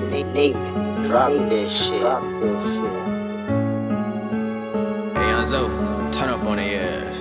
Name it. Drop this shit. Hey, Young turn up on the ass.